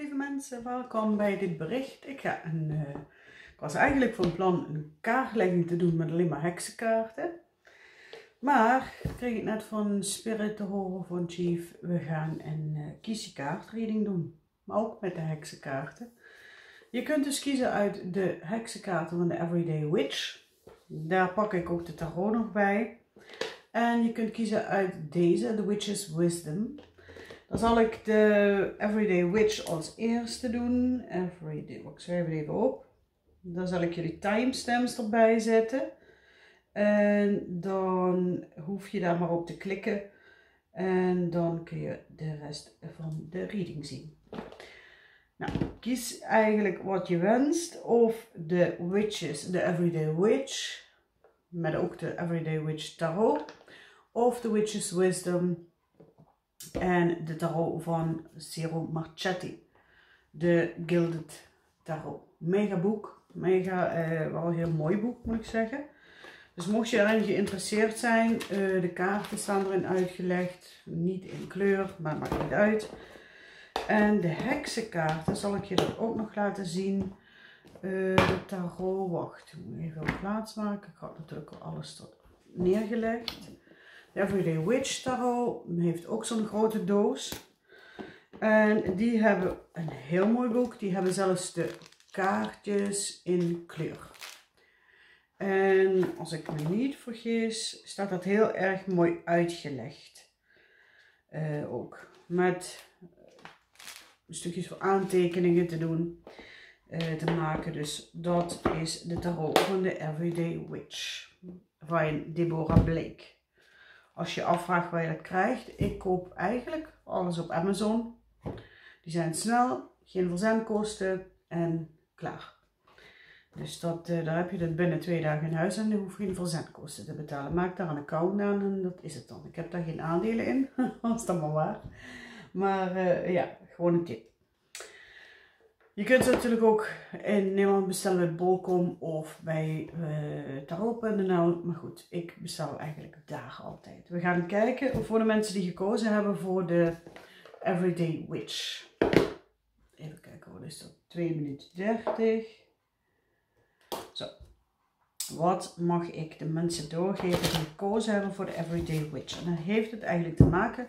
lieve mensen, welkom bij dit bericht. Ik, ga een, uh, ik was eigenlijk van plan een kaartlegging te doen met alleen maar heksenkaarten. Maar kreeg ik net van Spirit te horen van Chief, we gaan een uh, doen. Maar ook met de heksenkaarten. Je kunt dus kiezen uit de heksenkaarten van de Everyday Witch. Daar pak ik ook de tarot nog bij. En je kunt kiezen uit deze, The Witch's Wisdom. Dan zal ik de Everyday Witch als eerste doen. Everyday, ik schrijf het even op. Dan zal ik jullie timestamps erbij zetten. En dan hoef je daar maar op te klikken. En dan kun je de rest van de reading zien. Nou, kies eigenlijk wat je wenst. Of de Witches, de Everyday Witch. Met ook de Everyday Witch Tarot. Of de Witch's Wisdom en de tarot van Ciro Marchetti. De Gilded Tarot. Mega boek. Mega, eh, wel een heel mooi boek moet ik zeggen. Dus mocht je erin geïnteresseerd zijn, uh, de kaarten staan erin uitgelegd. Niet in kleur, maar maakt niet uit. En de heksenkaarten zal ik je dat ook nog laten zien. Uh, de tarot, wacht, ik moet even plaats maken. Ik had natuurlijk al alles neergelegd. Everyday Witch Tarot heeft ook zo'n grote doos. En die hebben een heel mooi boek. Die hebben zelfs de kaartjes in kleur. En als ik me niet vergis, staat dat heel erg mooi uitgelegd. Uh, ook met stukjes voor aantekeningen te doen, uh, te maken. Dus dat is de tarot van de Everyday Witch van Deborah Blake. Als je afvraagt waar je dat krijgt, ik koop eigenlijk alles op Amazon. Die zijn snel, geen verzendkosten en klaar. Dus dat, uh, daar heb je het binnen twee dagen in huis en je geen verzendkosten te betalen. Maak daar een account aan en dat is het dan. Ik heb daar geen aandelen in, als dat maar waar. Maar uh, ja, gewoon een tip. Je kunt ze natuurlijk ook in Nederland bestellen bij Bolcom of bij uh, tarot.nl. Maar goed, ik bestel eigenlijk daar altijd. We gaan kijken voor de mensen die gekozen hebben voor de Everyday Witch. Even kijken, wat is dat? 2 minuten 30. Zo. Wat mag ik de mensen doorgeven die gekozen hebben voor de Everyday Witch? En dan heeft het eigenlijk te maken,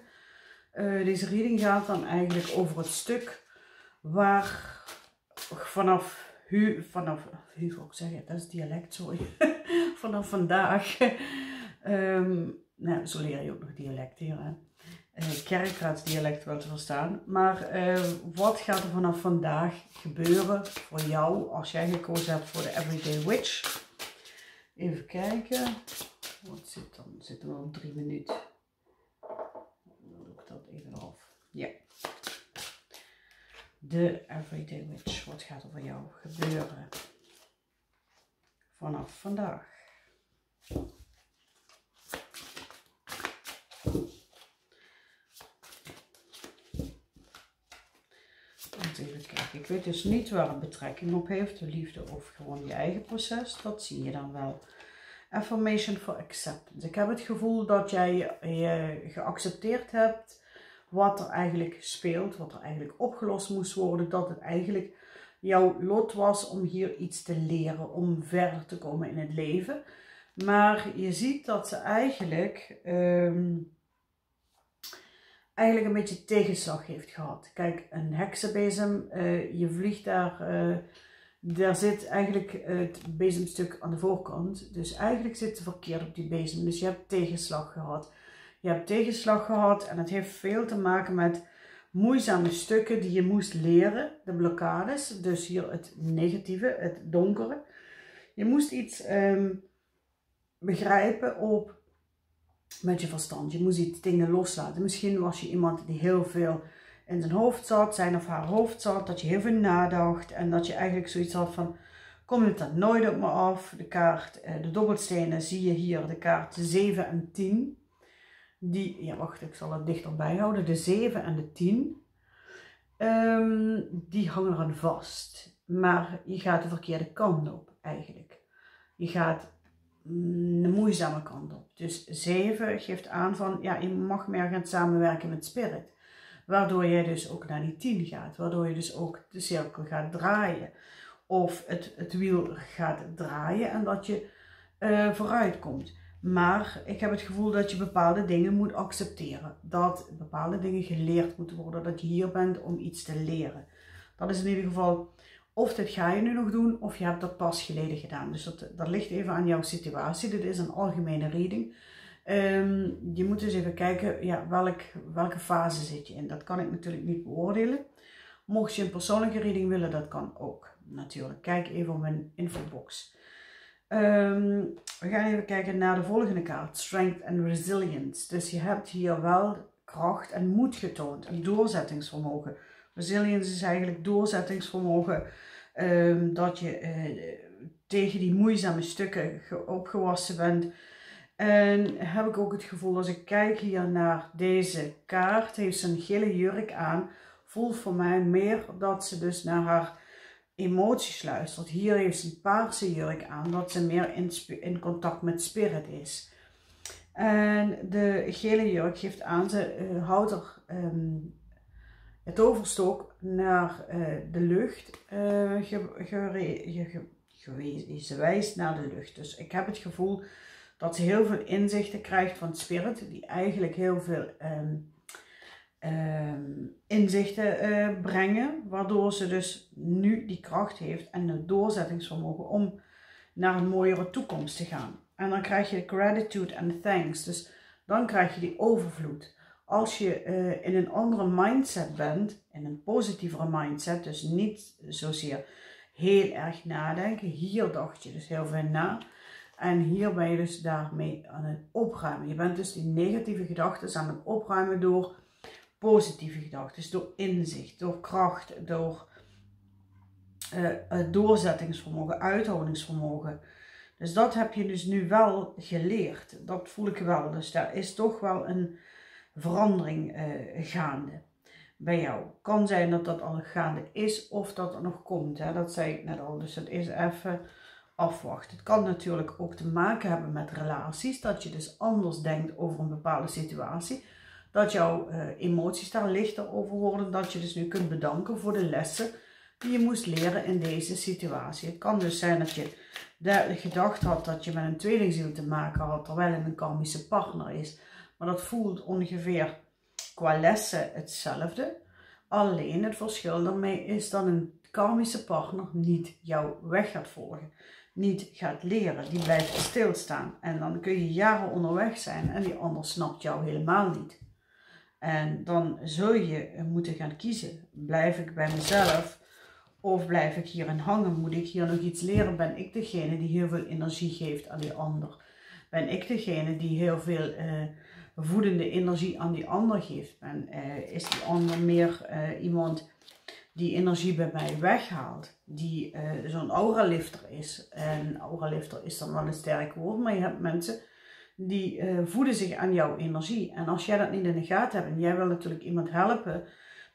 uh, deze reading gaat dan eigenlijk over het stuk waar vanaf hu, vanaf, ik zeggen, dat is dialect, sorry. vanaf vandaag, um, nou, zo leer je ook nog dialect hier, hè. Uh, kerkraadsdialect wel te verstaan. Maar uh, wat gaat er vanaf vandaag gebeuren voor jou als jij gekozen hebt voor de Everyday Witch? Even kijken. Wat zit dan? Zitten we op drie minuten? Dan doe ik dat even af. Ja de Everyday Witch. Wat gaat er voor jou gebeuren vanaf vandaag? Even kijken. Ik weet dus niet waar het betrekking op heeft, de liefde of gewoon je eigen proces. Dat zie je dan wel. Affirmation for acceptance. Ik heb het gevoel dat jij je geaccepteerd hebt wat er eigenlijk speelt, wat er eigenlijk opgelost moest worden, dat het eigenlijk jouw lot was om hier iets te leren, om verder te komen in het leven. Maar je ziet dat ze eigenlijk, um, eigenlijk een beetje tegenslag heeft gehad. Kijk, een heksenbezem, uh, je vliegt daar, uh, daar zit eigenlijk het bezemstuk aan de voorkant. Dus eigenlijk zit ze verkeerd op die bezem, dus je hebt tegenslag gehad. Je hebt tegenslag gehad en het heeft veel te maken met moeizame stukken die je moest leren, de blokkades. Dus hier het negatieve, het donkere. Je moest iets um, begrijpen op met je verstand. Je moest iets dingen loslaten. Misschien was je iemand die heel veel in zijn hoofd zat, zijn of haar hoofd zat, dat je heel veel nadacht en dat je eigenlijk zoiets had van, kom het dan nooit op me af? De kaart, eh, de dobbelstenen zie je hier, de kaart 7 en 10 die, ja wacht, ik zal het dichterbij houden, de 7 en de 10, um, ehm, die hangen eraan vast. Maar je gaat de verkeerde kant op eigenlijk. Je gaat mm, de moeizame kant op. Dus 7 geeft aan van, ja, je mag meer gaan samenwerken met spirit. Waardoor jij dus ook naar die 10 gaat. Waardoor je dus ook de cirkel gaat draaien. Of het, het wiel gaat draaien en dat je uh, vooruit komt. Maar ik heb het gevoel dat je bepaalde dingen moet accepteren. Dat bepaalde dingen geleerd moeten worden. Dat je hier bent om iets te leren. Dat is in ieder geval, of dit ga je nu nog doen, of je hebt dat pas geleden gedaan. Dus dat, ligt even aan jouw situatie. Dit is een algemene reading. Ehm, je moet dus even kijken, ja, welk, welke fase zit je in. Dat kan ik natuurlijk niet beoordelen. Mocht je een persoonlijke reading willen, dat kan ook natuurlijk. Kijk even op mijn infobox. Um, we gaan even kijken naar de volgende kaart. Strength and Resilience. Dus je hebt hier wel kracht en moed getoond. En doorzettingsvermogen. Resilience is eigenlijk doorzettingsvermogen. Um, dat je uh, tegen die moeizame stukken opgewassen bent. En heb ik ook het gevoel, als ik kijk hier naar deze kaart, heeft ze een gele jurk aan. Voelt voor mij meer dat ze dus naar haar emoties luistert. Hier heeft ze een paarse jurk aan, dat ze meer in, in contact met spirit is. En de gele jurk geeft aan, ze uh, houdt er um, het overstok naar uh, de lucht. Ge, ge, ze wijst naar de lucht. Dus ik heb het gevoel dat ze heel veel inzichten krijgt van spirit, die eigenlijk heel veel um, Ehm, inzichten uh, brengen, waardoor ze dus nu die kracht heeft en het doorzettingsvermogen om naar een mooiere toekomst te gaan. En dan krijg je gratitude en thanks, dus dan krijg je die overvloed. Als je uh, in een andere mindset bent, in een positievere mindset, dus niet zozeer heel erg nadenken, hier dacht je dus heel veel na. En hier ben je dus daarmee aan het opruimen. Je bent dus die negatieve gedachten aan het opruimen door positieve gedachten, door inzicht, door kracht, door uh, doorzettingsvermogen, uithoudingsvermogen. Dus dat heb je dus nu wel geleerd. Dat voel ik wel. Dus daar is toch wel een verandering uh, gaande bij jou. Kan zijn dat dat al gaande is of dat er nog komt. Hè? Dat zei ik net al. Dus dat is even afwachten. Het kan natuurlijk ook te maken hebben met relaties. Dat je dus anders denkt over een bepaalde situatie dat jouw uh, emoties daar lichter over worden. Dat je dus nu kunt bedanken voor de lessen die je moest leren in deze situatie. Het kan dus zijn dat je de gedacht had dat je met een tweelingziel te maken had, terwijl het een karmische partner is. Maar dat voelt ongeveer qua lessen hetzelfde. Alleen het verschil daarmee is dat een karmische partner niet jouw weg gaat volgen. Niet gaat leren, die blijft stilstaan. En dan kun je jaren onderweg zijn en die ander snapt jou helemaal niet. En dan zul je moeten gaan kiezen. Blijf ik bij mezelf of blijf ik hierin hangen? Moet ik hier nog iets leren? Ben ik degene die heel veel energie geeft aan die ander? Ben ik degene die heel veel uh, voedende energie aan die ander geeft? Ben, uh, is die ander meer uh, iemand die energie bij mij weghaalt? Die zo'n auralifter is? En auralifter is dan wel een sterk woord, maar je hebt mensen die uh, voeden zich aan jouw energie. En als jij dat niet in de gaten hebt en jij wil natuurlijk iemand helpen,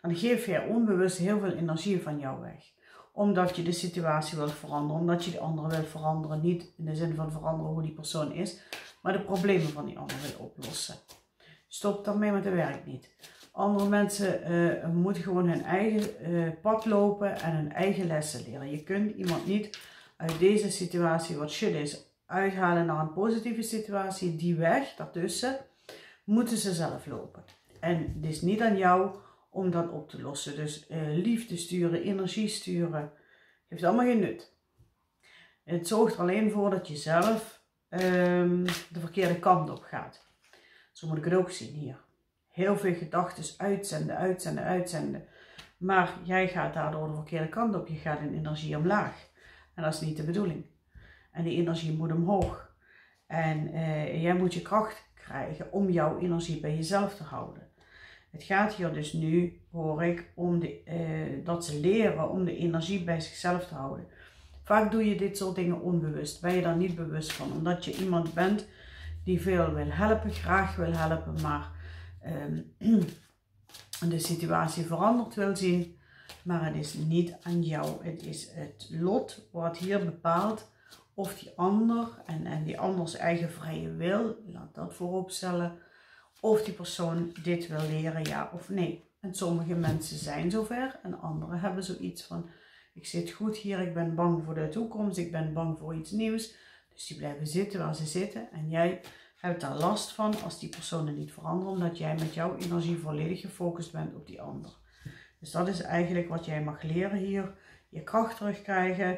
dan geef jij onbewust heel veel energie van jou weg. Omdat je de situatie wilt veranderen, omdat je de andere wil veranderen. Niet in de zin van veranderen hoe die persoon is, maar de problemen van die ander wil oplossen. Stop daarmee, met het werkt niet. Andere mensen uh, moeten gewoon hun eigen uh, pad lopen en hun eigen lessen leren. Je kunt iemand niet uit deze situatie, wat shit is, uithalen naar een positieve situatie, die weg daartussen, moeten ze zelf lopen. En het is niet aan jou om dat op te lossen. Dus uh, liefde sturen, energie sturen, heeft allemaal geen nut. Het zorgt er alleen voor dat je zelf um, de verkeerde kant op gaat. Zo moet ik het ook zien hier. Heel veel gedachten uitzenden, uitzenden, uitzenden. Maar jij gaat daardoor de verkeerde kant op. Je gaat in energie omlaag. En dat is niet de bedoeling. En die energie moet omhoog. En uh, jij moet je kracht krijgen om jouw energie bij jezelf te houden. Het gaat hier dus nu, hoor ik, om de, uh, dat ze leren om de energie bij zichzelf te houden. Vaak doe je dit soort dingen onbewust. Ben je daar niet bewust van. Omdat je iemand bent die veel wil helpen, graag wil helpen, maar um, de situatie veranderd wil zien. Maar het is niet aan jou. Het is het lot wat hier bepaalt of die ander en, en die anders eigen vrije wil, laat dat voorop stellen, of die persoon dit wil leren, ja of nee. En sommige mensen zijn zover en anderen hebben zoiets van, ik zit goed hier, ik ben bang voor de toekomst, ik ben bang voor iets nieuws. Dus die blijven zitten waar ze zitten en jij hebt daar last van als die personen niet veranderen, omdat jij met jouw energie volledig gefocust bent op die ander. Dus dat is eigenlijk wat jij mag leren hier. Je kracht terugkrijgen,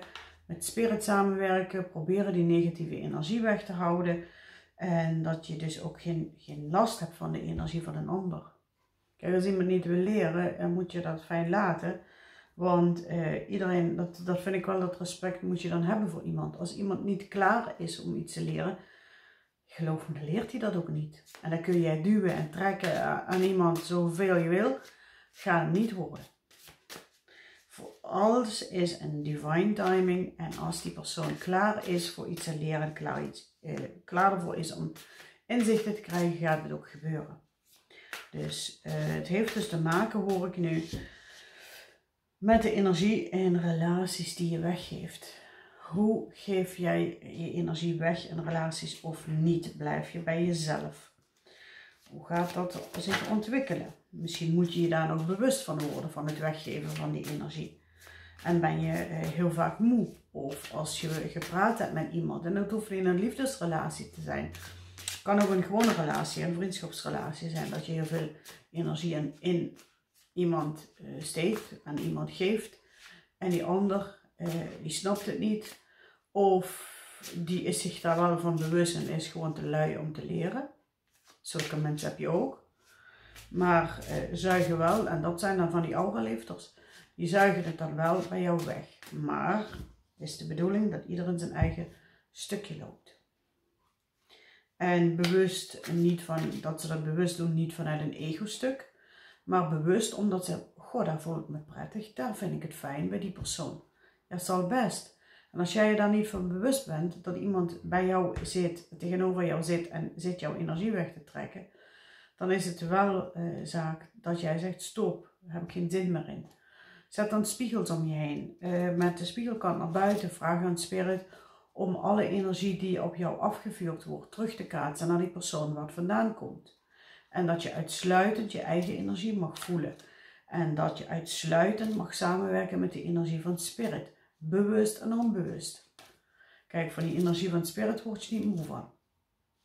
met spirit samenwerken, proberen die negatieve energie weg te houden. En dat je dus ook geen, geen last hebt van de energie van een ander. Kijk, als iemand niet wil leren, dan moet je dat fijn laten. Want eh, iedereen, dat, dat vind ik wel, dat respect moet je dan hebben voor iemand. Als iemand niet klaar is om iets te leren, geloof me, leert hij dat ook niet. En dan kun jij duwen en trekken aan iemand zoveel je wil, gaat niet worden. Voor alles is een divine timing. En als die persoon klaar is voor iets te leren, klaar, eh, klaar ervoor is om inzichten te krijgen, gaat het ook gebeuren. Dus eh, het heeft dus te maken, hoor ik nu, met de energie in relaties die je weggeeft. Hoe geef jij je energie weg in relaties of niet? Blijf je bij jezelf? Hoe gaat dat zich ontwikkelen? Misschien moet je je daar nog bewust van worden, van het weggeven van die energie. En ben je eh, heel vaak moe. Of als je gepraat hebt met iemand, en dat hoeft niet een liefdesrelatie te zijn. Het kan ook een gewone relatie, een vriendschapsrelatie zijn. Dat je heel veel energie in, in iemand uh, steekt, aan iemand geeft. En die ander, uh, die snapt het niet. Of die is zich daar wel van bewust en is gewoon te lui om te leren. Zulke mensen heb je ook. Maar uh, zuigen wel, en dat zijn dan van die auralifters, die zuigen het dan wel bij jou weg. Maar is de bedoeling dat iedereen zijn eigen stukje loopt. En bewust niet van, dat ze dat bewust doen, niet vanuit een ego-stuk, maar bewust omdat ze, goh, daar voel ik me prettig, daar vind ik het fijn bij die persoon. Dat zal best. En als jij je daar niet van bewust bent, dat iemand bij jou zit, tegenover jou zit en zit jouw energie weg te trekken, dan is het wel uh, zaak dat jij zegt, stop, daar heb ik geen zin meer in. Zet dan spiegels om je heen. Uh, met de spiegelkant naar buiten, vraag aan spirit om alle energie die op jou afgevuurd wordt terug te kaatsen naar die persoon wat vandaan komt. En dat je uitsluitend je eigen energie mag voelen. En dat je uitsluitend mag samenwerken met de energie van spirit. Bewust en onbewust. Kijk, van die energie van spirit word je niet moe van.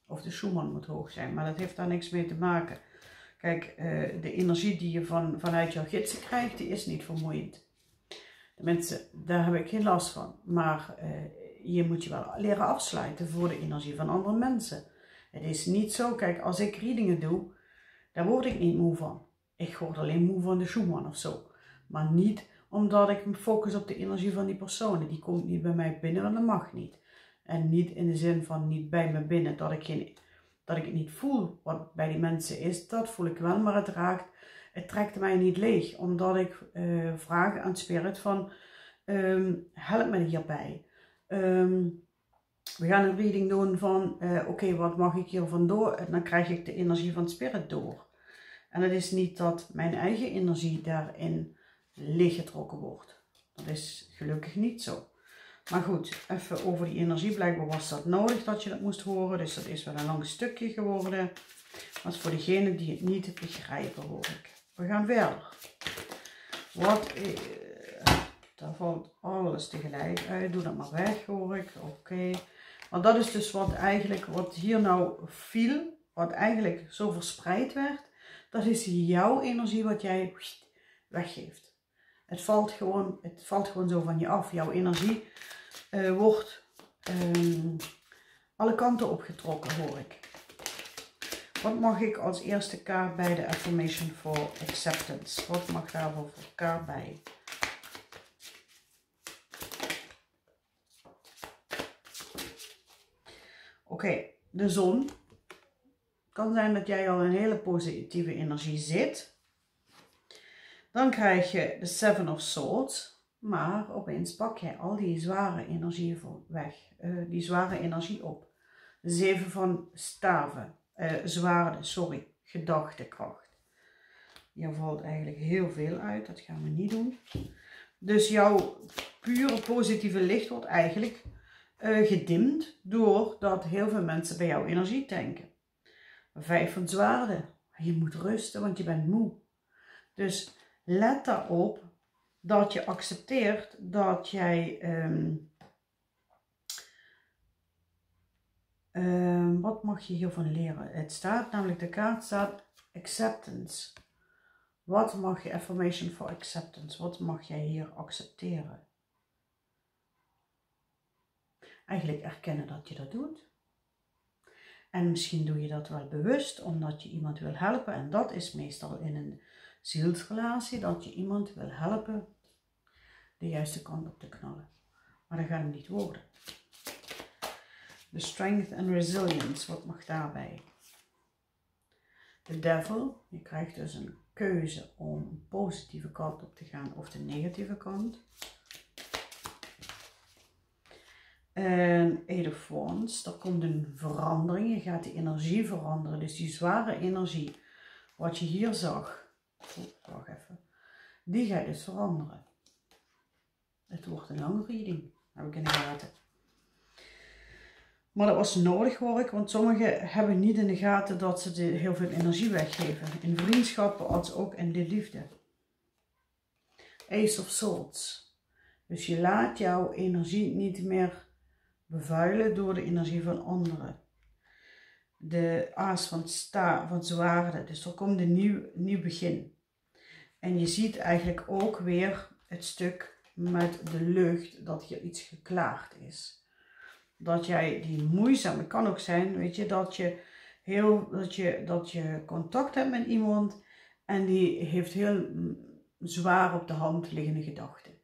Of de Schumann moet hoog zijn, maar dat heeft daar niks mee te maken. Kijk, uh, de energie die je van, vanuit jouw gidsen krijgt, die is niet vermoeiend. De mensen, daar heb ik geen last van. Maar uh, je moet je wel leren afsluiten voor de energie van andere mensen. Het is niet zo, kijk, als ik readingen doe, daar word ik niet moe van. Ik word alleen moe van de Schumann of zo. Maar niet omdat ik me focus op de energie van die personen. Die komt niet bij mij binnen, want dat mag niet. En niet in de zin van niet bij me binnen, dat ik, geen, dat ik het niet voel wat bij die mensen is. Dat voel ik wel, maar het raakt, het trekt mij niet leeg. Omdat ik uh, vraag aan Spirit van, um, help me hierbij. Um, we gaan een reading doen van, uh, oké, wat mag ik hier vandoor? En dan krijg ik de energie van spirit door. En het is niet dat mijn eigen energie daarin leeggetrokken wordt. Dat is gelukkig niet zo. Maar goed, even over die energie. Blijkbaar was dat nodig dat je dat moest horen. Dus dat is wel een lang stukje geworden. Maar voor degene die het niet begrijpen, hoor ik. We gaan verder. Wat, uh, daar valt alles tegelijk uit. Doe dat maar weg, hoor ik. Oké. Okay. Want dat is dus wat eigenlijk, wat hier nou viel, wat eigenlijk zo verspreid werd, dat is jouw energie wat jij weggeeft. Het valt gewoon, het valt gewoon zo van je af. Jouw energie uh, wordt um, alle kanten opgetrokken, hoor ik. Wat mag ik als eerste kaart bij de Affirmation for Acceptance? Wat mag daarvoor voor kaart bij? Oké, de zon. Het kan zijn dat jij al in hele positieve energie zit. Dan krijg je de Seven of Swords. Maar opeens pak jij al die zware energie weg. Uh, die zware energie op. Zeven van staven. Uh, zwaarde, sorry. Gedachtekracht. Hier valt eigenlijk heel veel uit. Dat gaan we niet doen. Dus jouw pure positieve licht wordt eigenlijk uh, gedimd doordat heel veel mensen bij jou energie tanken. Vijf van zwaarden. Je moet rusten, want je bent moe. Dus let daarop dat je accepteert dat jij. Ehm, ehm, wat mag je hiervan leren? Het staat namelijk, de kaart staat acceptance. Wat mag je affirmation for acceptance? Wat mag jij hier accepteren? Eigenlijk erkennen dat je dat doet. En misschien doe je dat wel bewust omdat je iemand wil helpen. En dat is meestal in een zielsrelatie, dat je iemand wil helpen de juiste kant op te knallen. Maar dat gaat hem niet worden. De strength and resilience, wat mag daarbij? De devil, je krijgt dus een keuze om een positieve kant op te gaan of de negatieve kant. En Edefons, er komt een verandering. Je gaat die energie veranderen. Dus die zware energie, wat je hier zag. Wacht even. Die gaat dus veranderen. Het wordt een lange reading. Heb ik in de. Maar dat was nodig ik, want sommigen hebben niet in de gaten dat ze heel veel energie weggeven. In vriendschappen als ook in de liefde. Ace of Swords. Dus je laat jouw energie niet meer bevuilen door de energie van anderen. De aas van, sta, van zwaarden. Dus er komt een nieuw, nieuw begin. En je ziet eigenlijk ook weer het stuk met de lucht dat hier iets geklaard is. Dat jij die moeizame, kan ook zijn, weet je, dat je heel, dat je, dat je contact hebt met iemand en die heeft heel zwaar op de hand liggende gedachten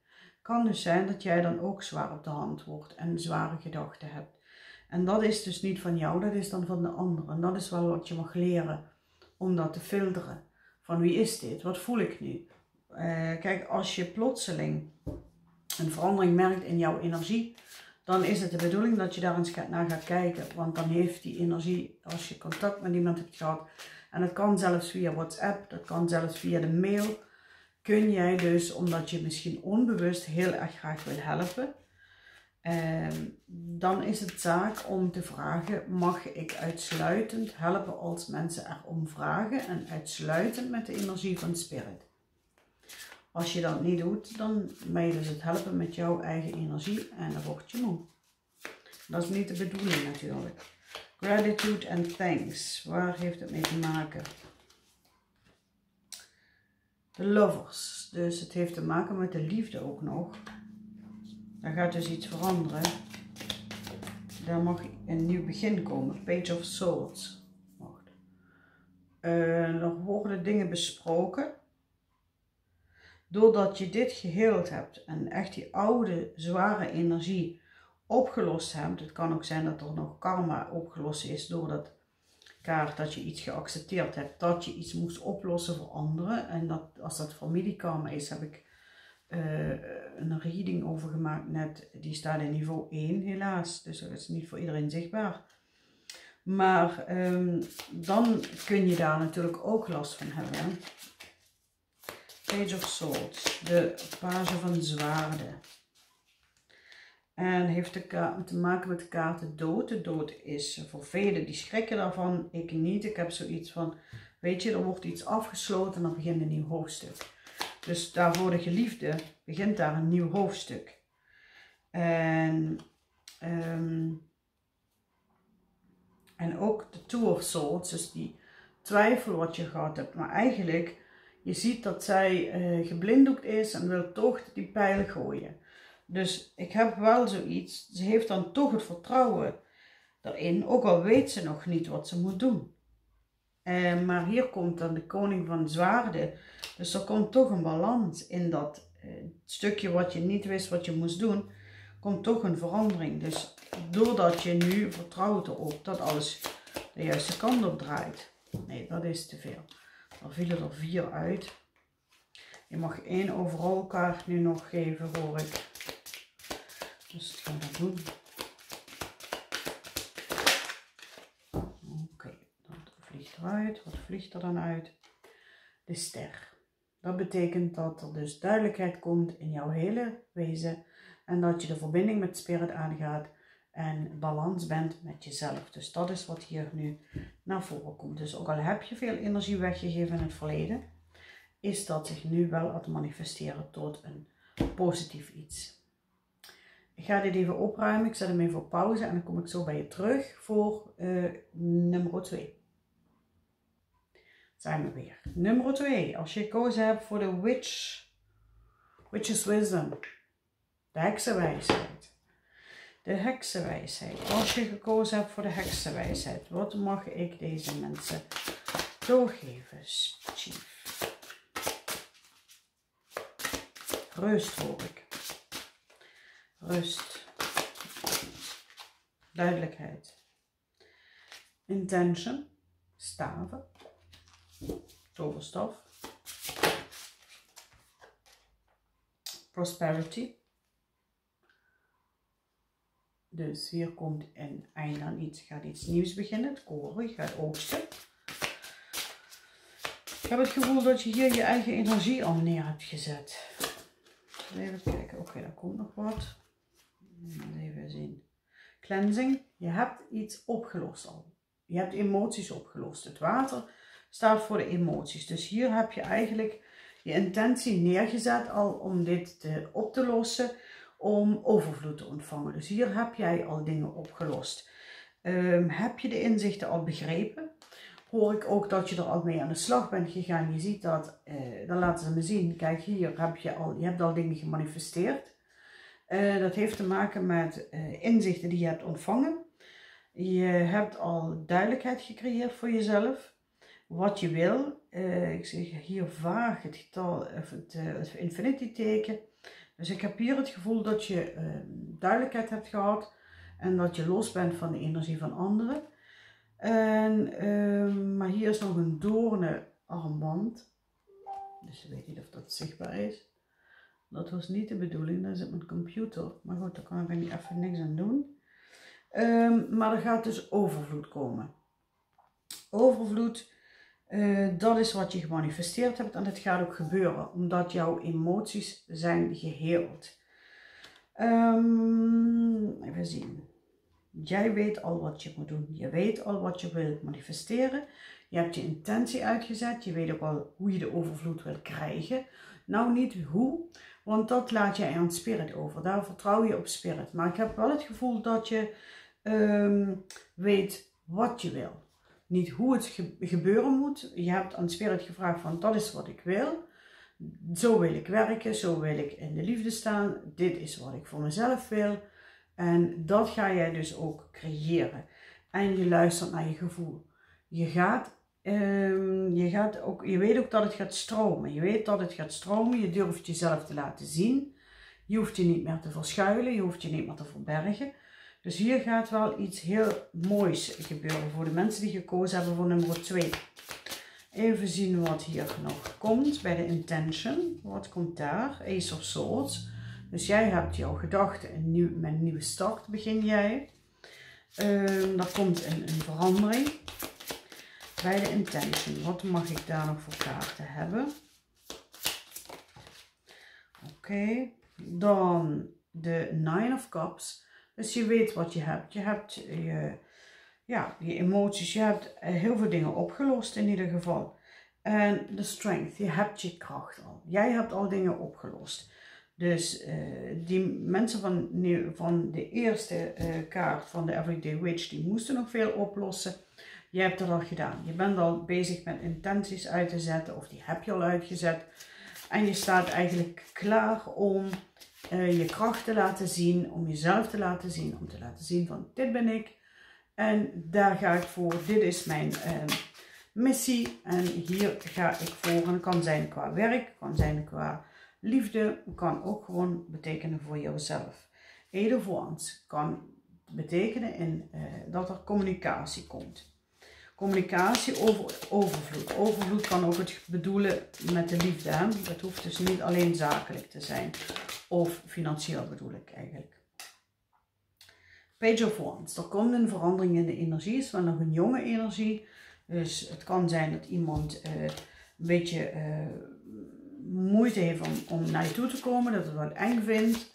kan dus zijn dat jij dan ook zwaar op de hand wordt en zware gedachten hebt. En dat is dus niet van jou, dat is dan van de ander. En dat is wel wat je mag leren om dat te filteren. Van wie is dit? Wat voel ik nu? Uh, kijk, als je plotseling een verandering merkt in jouw energie, dan is het de bedoeling dat je daar eens naar gaat kijken. Want dan heeft die energie, als je contact met iemand hebt gehad, en dat kan zelfs via WhatsApp, dat kan zelfs via de mail, kun jij dus, omdat je misschien onbewust heel erg graag wil helpen, dan is het zaak om te vragen, mag ik uitsluitend helpen als mensen erom vragen en uitsluitend met de energie van spirit. Als je dat niet doet, dan ben je dus het helpen met jouw eigen energie en dan word je moe. Dat is niet de bedoeling natuurlijk. Gratitude and thanks, waar heeft het mee te maken? de lovers. Dus het heeft te maken met de liefde ook nog. Daar gaat dus iets veranderen. Daar mag een nieuw begin komen. Page of Swords. Uh, er worden dingen besproken. Doordat je dit geheeld hebt en echt die oude zware energie opgelost hebt. Het kan ook zijn dat er nog karma opgelost is doordat kaart dat je iets geaccepteerd hebt, dat je iets moest oplossen voor anderen. En dat, als dat familiekarma is, heb ik uh, een reading over gemaakt net. Die staat in niveau 1 helaas, dus dat is niet voor iedereen zichtbaar. Maar um, dan kun je daar natuurlijk ook last van hebben. Page of Swords, de page van zwaarden. En heeft te maken met de kaart de dood. De dood is voor velen, die schrikken daarvan. Ik niet. Ik heb zoiets van, weet je, er wordt iets afgesloten en dan begint een nieuw hoofdstuk. Dus daarvoor de geliefde begint daar een nieuw hoofdstuk. En, um, en ook de Two of Swords, dus die twijfel wat je gehad hebt. Maar eigenlijk, je ziet dat zij uh, geblinddoekt is en wil toch die pijl gooien. Dus ik heb wel zoiets. Ze heeft dan toch het vertrouwen erin, ook al weet ze nog niet wat ze moet doen. Eh, maar hier komt dan de koning van zwaarden. Dus er komt toch een balans in dat eh, stukje wat je niet wist wat je moest doen. Komt toch een verandering. Dus doordat je nu vertrouwt erop dat alles de juiste kant op draait. Nee, dat is te veel. Er vielen er vier uit. Je mag één overal kaart nu nog geven, hoor ik. Dus ik ga dat doen. Oké, dat vliegt eruit. Wat vliegt er dan uit? De ster. Dat betekent dat er dus duidelijkheid komt in jouw hele wezen en dat je de verbinding met spirit aangaat en balans bent met jezelf. Dus dat is wat hier nu naar voren komt. Dus ook al heb je veel energie weggegeven in het verleden is dat zich nu wel aan het manifesteren tot een positief iets. Ik ga dit even opruimen, ik zet hem even op pauze en dan kom ik zo bij je terug voor uh, nummer 2. Zijn we weer. Nummer 2, als je gekozen hebt voor de Witch, Witch's Wisdom, de heksenwijsheid. De heksenwijsheid. Als je gekozen hebt voor de heksenwijsheid, wat mag ik deze mensen doorgeven? Chief. Rust hoor ik. Rust. Duidelijkheid. Intention. Staven. Toverstaf. Prosperity. Dus hier komt een einde aan iets. Gaat iets nieuws beginnen. Het koren. Je gaat oogsten. Ik heb het gevoel dat je hier je eigen energie al neer hebt gezet. Even kijken. Oké, daar komt nog wat. Even zien. Cleansing. Je hebt iets opgelost al. Je hebt emoties opgelost. Het water staat voor de emoties. Dus hier heb je eigenlijk je intentie neergezet al om dit te, op te lossen. Om overvloed te ontvangen. Dus hier heb jij al dingen opgelost. Um, heb je de inzichten al begrepen? hoor ik ook dat je er al mee aan de slag bent gegaan. Je ziet dat, eh, dan laten ze me zien. Kijk, hier heb je al, je hebt al dingen gemanifesteerd. Uh, dat heeft te maken met uh, inzichten die je hebt ontvangen. Je hebt al duidelijkheid gecreëerd voor jezelf. Wat je wil. Uh, ik zeg hier vaag het getal, of het, het infinity teken. Dus ik heb hier het gevoel dat je duidelijkheid hebt gehad. En dat je los bent van de energie van anderen. En, um, maar hier is nog een doorne armband. Dus ik weet niet of dat zichtbaar is. Dat was niet de bedoeling, dat zit mijn computer. Maar goed, daar kan ik niet even niks aan doen. Um, maar er gaat dus overvloed komen. Overvloed, uh, dat is wat je gemanifesteerd hebt en het gaat ook gebeuren, omdat jouw emoties zijn geheeld. Um, even zien. Jij weet al wat je moet doen. Je weet al wat je wilt manifesteren. Je hebt je intentie uitgezet. Je weet ook al hoe je de overvloed wil krijgen. Nou niet hoe, want dat laat je aan spirit over. Daar vertrouw je op spirit. Maar ik heb wel het gevoel dat je um, weet wat je wil. Niet hoe het gebeuren moet. Je hebt aan spirit gevraagd van dat is wat ik wil. Zo wil ik werken, zo wil ik in de liefde staan. Dit is wat ik voor mezelf wil. En dat ga jij dus ook creëren. En je luistert naar je gevoel. Je gaat, um, je gaat ook, je weet ook dat het gaat stromen. Je weet dat het gaat stromen. Je durft jezelf te laten zien. Je hoeft je niet meer te verschuilen. Je hoeft je niet meer te verbergen. Dus hier gaat wel iets heel moois gebeuren voor de mensen die gekozen hebben voor nummer 2. Even zien wat hier nog komt bij de intention. Wat komt daar? Ace of Swords. Dus jij hebt jouw gedachten, nieuw, met een nieuwe start begin jij. Er komt een, een verandering bij de intention. Wat mag ik daar nog voor kaarten hebben? Oké, dan de Nine of Cups. Dus je weet wat je hebt. Je hebt je, ja, je emoties, je hebt heel veel dingen opgelost in ieder geval. En de strength, je hebt je kracht al. Jij hebt al dingen opgelost. Dus uh, die mensen van, van de eerste kaart van de Everyday Witch, die moesten nog veel oplossen. Je hebt dat al gedaan. Je bent al bezig met intenties uit te zetten of die heb je al uitgezet. En je staat eigenlijk klaar om uh, je kracht te laten zien, om jezelf te laten zien, om te laten zien van dit ben ik. En daar ga ik voor, dit is mijn missie en hier ga ik voor. En kan zijn qua werk, kan zijn qua Liefde kan ook gewoon betekenen voor jouzelf. Edelvoans kan betekenen in, uh, dat er communicatie komt. Communicatie over overvloed. Overvloed kan ook het bedoelen met de liefde. Hè? Dat hoeft dus niet alleen zakelijk te zijn. Of financieel bedoel ik eigenlijk. Page of Wands. Er komt een verandering in de energie. Het is wel nog een jonge energie. Dus het kan zijn dat iemand uh, een beetje... Uh, moeite heeft om, om naar je toe te komen, dat het wat eng vindt.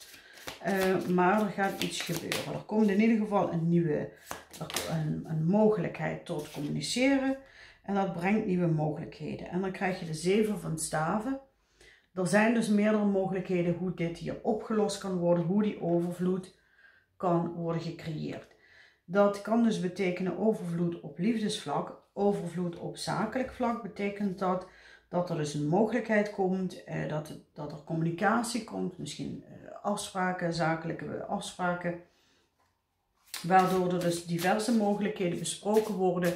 Uh, maar er gaat iets gebeuren. Er komt in ieder geval een nieuwe een, een mogelijkheid tot communiceren. En dat brengt nieuwe mogelijkheden. En dan krijg je de zeven van staven. Er zijn dus meerdere mogelijkheden hoe dit hier opgelost kan worden, hoe die overvloed kan worden gecreëerd. Dat kan dus betekenen overvloed op liefdesvlak, overvloed op zakelijk vlak betekent dat dat er dus een mogelijkheid komt, eh, dat, dat er communicatie komt, misschien eh, afspraken, zakelijke afspraken, waardoor er dus diverse mogelijkheden besproken worden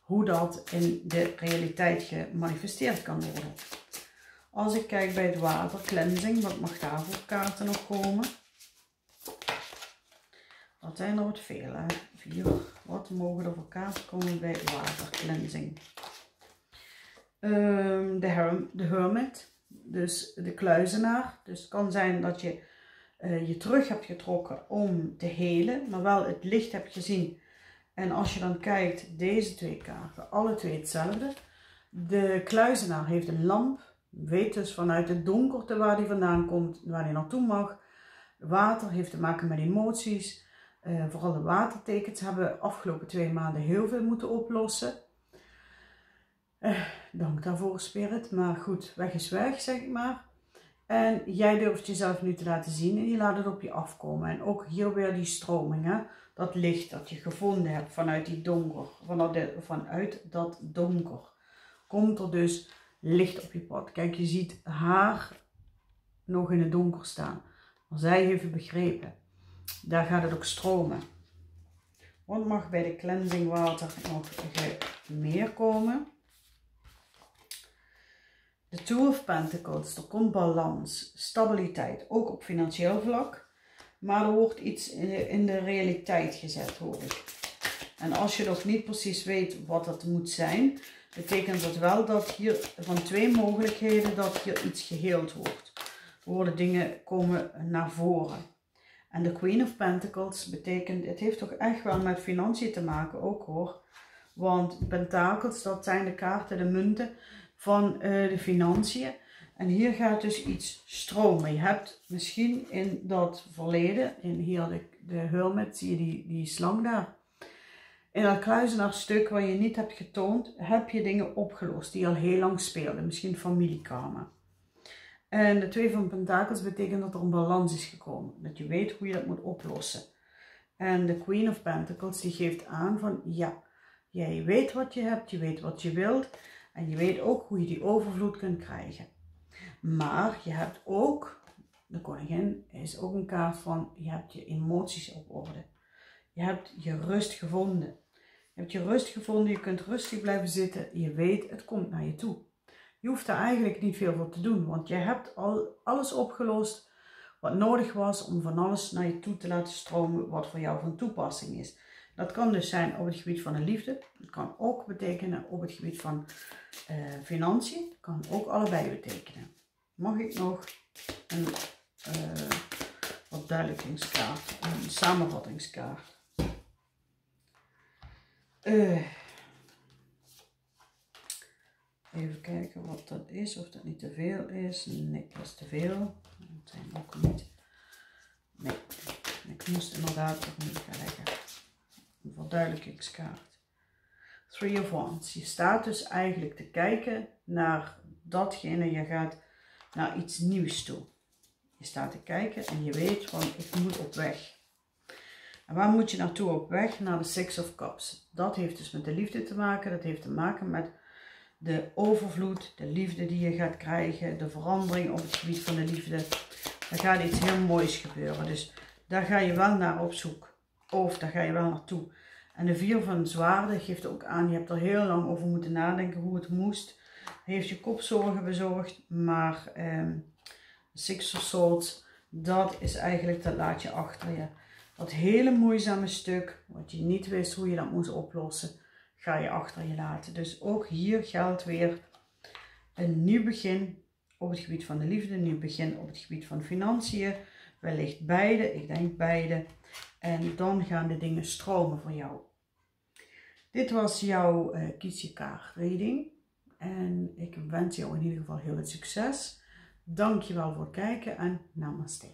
hoe dat in de realiteit gemanifesteerd kan worden. Als ik kijk bij het water, cleansing, wat mag daar voor kaarten nog komen? Dat zijn er wat veel, hè? Vier. Wat mogen er voor kaarten komen bij water, cleansing? Um, de, herm, de hermit, dus de kluizenaar. Dus het kan zijn dat je uh, je terug hebt getrokken om te helen, maar wel het licht hebt gezien. En als je dan kijkt, deze twee kaarten, alle twee hetzelfde. De kluizenaar heeft een lamp, weet dus vanuit het donkerte waar hij vandaan komt, waar hij naartoe mag. Water heeft te maken met emoties. Uh, vooral de watertekens hebben afgelopen twee maanden heel veel moeten oplossen. Uh, dank daarvoor, Spirit. Maar goed, weg is weg, zeg ik maar. En jij durft jezelf nu te laten zien en je laat het op je afkomen. En ook hier weer die stroming, hè? dat licht dat je gevonden hebt vanuit die donker, vanuit, de, vanuit dat donker. Komt er dus licht op je pad. Kijk, je ziet haar nog in het donker staan. Maar zij heeft het begrepen. Daar gaat het ook stromen. Wat mag bij de cleansing water nog meer komen? De Two of Pentacles, er komt balans, stabiliteit, ook op financieel vlak. Maar er wordt iets in de realiteit gezet, hoor ik. En als je nog niet precies weet wat dat moet zijn, betekent dat wel dat hier van twee mogelijkheden dat hier iets geheeld wordt. Worden dingen komen naar voren. En de Queen of Pentacles betekent, het heeft toch echt wel met financiën te maken ook hoor. Want pentakels, dat zijn de kaarten, de munten van uh, de financiën. En hier gaat dus iets stromen. Je hebt misschien in dat verleden, in hier de, de hermit, zie je die, die slang daar. In dat kluizenaarstuk waar je niet hebt getoond, heb je dingen opgelost die al heel lang speelden. Misschien familiekamer. En de twee van pentakels betekent dat er een balans is gekomen. Dat je weet hoe je dat moet oplossen. En de Queen of Pentacles die geeft aan van ja, jij weet wat je hebt, je weet wat je wilt. En je weet ook hoe je die overvloed kunt krijgen. Maar je hebt ook, de koningin is ook een kaart van, je hebt je emoties op orde. Je hebt je rust gevonden. Je hebt je rust gevonden, je kunt rustig blijven zitten. Je weet, het komt naar je toe. Je hoeft daar eigenlijk niet veel voor te doen, want je hebt al alles opgelost wat nodig was om van alles naar je toe te laten stromen wat voor jou van toepassing is. Dat kan dus zijn op het gebied van de liefde. Het kan ook betekenen op het gebied van uh, financiën. Het kan ook allebei betekenen. Mag ik nog een uh, wat duidelijkingskaart, een samenvattingskaart. Uh, even kijken wat dat is, of dat niet te veel is. Nee, dat is te veel. Dat zijn ook niet. Nee, ik moest inderdaad ook niet gaan leggen een verduidelijkingskaart. Three of Wands. Je staat dus eigenlijk te kijken naar datgene, je gaat naar iets nieuws toe. Je staat te kijken en je weet van ik moet op weg. En waar moet je naartoe op weg? Naar de Six of Cups. Dat heeft dus met de liefde te maken. Dat heeft te maken met de overvloed, de liefde die je gaat krijgen, de verandering op het gebied van de liefde. Er gaat iets heel moois gebeuren. Dus daar ga je wel naar op zoek. Of daar ga je wel naartoe. En de vier van zwaarden geeft ook aan, je hebt er heel lang over moeten nadenken hoe het moest. Heeft je kopzorgen bezorgd, maar ehm, Six of Swords, dat is eigenlijk, dat laat je achter je. Dat hele moeizame stuk, wat je niet wist hoe je dat moest oplossen, ga je achter je laten. Dus ook hier geldt weer een nieuw begin op het gebied van de liefde, een nieuw begin op het gebied van financiën. Wellicht beide, ik denk beide. En dan gaan de dingen stromen voor jou. Dit was jouw uh, kies je kaart reading. En ik wens jou in ieder geval heel veel succes. Dankjewel voor het kijken en namaste.